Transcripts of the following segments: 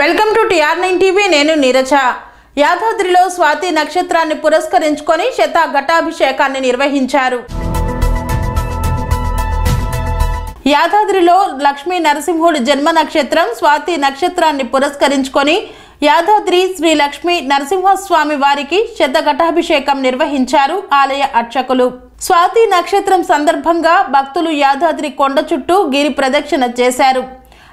Welcome to TR nine TV నేను నీరజ. యాదాద్రిలో స్వాతి నక్షత్రాన్ని పురస్కరించుకొని శత ఘటాభిషేకాన్ని నిర్వహించారు. యాదాద్రిలో లక్ష్మీ నరసింహుడి జన్మ నక్షత్రం స్వాతి నక్షత్రాన్ని పురస్కరించుకొని యాదాద్రి శ్రీ లక్ష్మీ నరసింహస్వామి వారికి శతఘటాభిషేకం నిర్వహించారు ఆలయ అర్చకులు. స్వాతి నక్షత్రం సందర్భంగా భక్తులు యాదాద్రి కొండ చుట్టూ గిరి ప్రదక్షిణ చేశారు.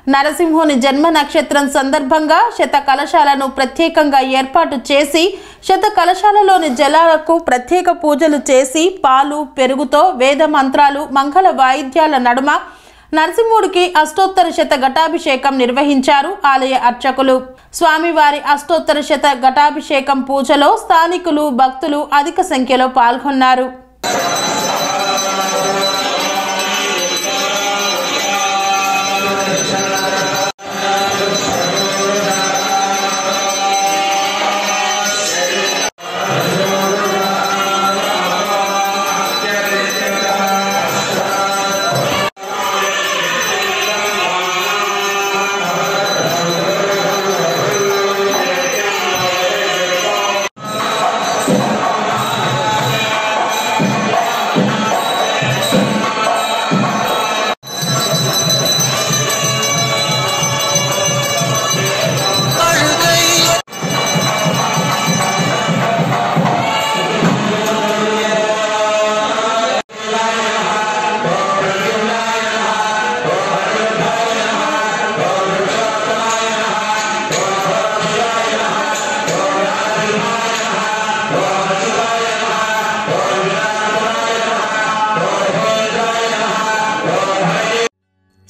నరసింహుని జన్మ నక్షత్రం సందర్భంగా శత కలశాలను ప్రత్యేకంగా ఏర్పాటు చేసి శత కలశాలలోని జలాలకు ప్రత్యేక పూజలు చేసి పాలు పెరుగుతో వేద మంత్రాలు మంగళ వాయిద్యాల నడుమ నరసింహుడికి అష్టోత్తర శత ఘటాభిషేకం నిర్వహించారు ఆలయ అర్చకులు. స్వామివారి అష్టోత్తర శత ఘటాభిషేకం పూజలో స్థానికులు భక్తులు అధిక సంఖ్యలో పాల్గొన్నారు.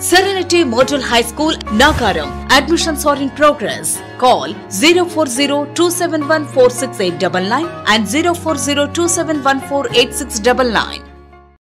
Serenity Model High School, Nagaram. Admissions are in progress. Call 040 and 040